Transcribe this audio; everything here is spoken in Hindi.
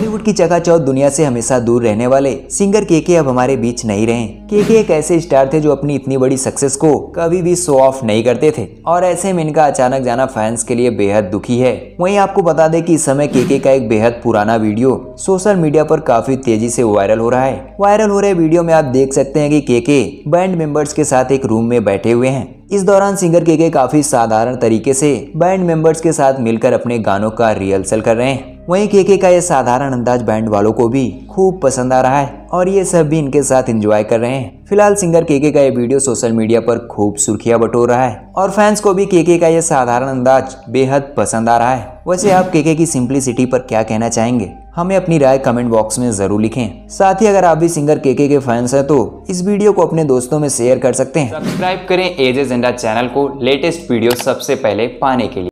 बॉलीवुड की चकाचौंध दुनिया से हमेशा दूर रहने वाले सिंगर केके अब हमारे बीच नहीं रहे। केके एक ऐसे स्टार थे जो अपनी इतनी बड़ी सक्सेस को कभी भी शो ऑफ़ नहीं करते थे। और ऐसे में इनका अचानक जाना फैंस के लिए बेहद दुखी है। वहीं आपको बता दें कि इस समय केके का एक बेहद पुराना वीडियो सोशल मीडिया पर काफ़ी तेज़ी से वायरल हो रहा है। वायरल हो रहे वीडियो में आप देख सकते हैं कि केके बैंड मेंबर्स के साथ एक रूम में बैठे हुए हैं। इस दौरान सिंगर केके काफ़ी साधारण तरीके से बैंड मेंबर्स के साथ मिलकर अपने गानों का रिहर्सल कर रहे हैं। वहीं केके का ये साधारण अंदाज बैंड वालों को भी खूब पसंद आ रहा है और ये सब भी इनके साथ एंजॉय कर रहे हैं। फ़िलहाल सिंगर केके का ये वीडियो सोशल मीडिया पर खूब सुर्खियाँ बटोर रहा है और फैंस को भी केके का ये साधारण अंदाज बेहद पसंद आ रहा है। वैसे आप केके की सिंपलिसिटी पर क्या कहना चाहेंगे? हमें अपनी राय कमेंट बॉक्स में ज़रूर लिखें। साथ ही अगर आप भी सिंगर केके के फैंस हैं तो इस वीडियो को अपने दोस्तों में शेयर कर सकते हैं। सब्सक्राइब करें एज एजेंडा चैनल को लेटेस्ट वीडियो सबसे पहले पाने के लिए।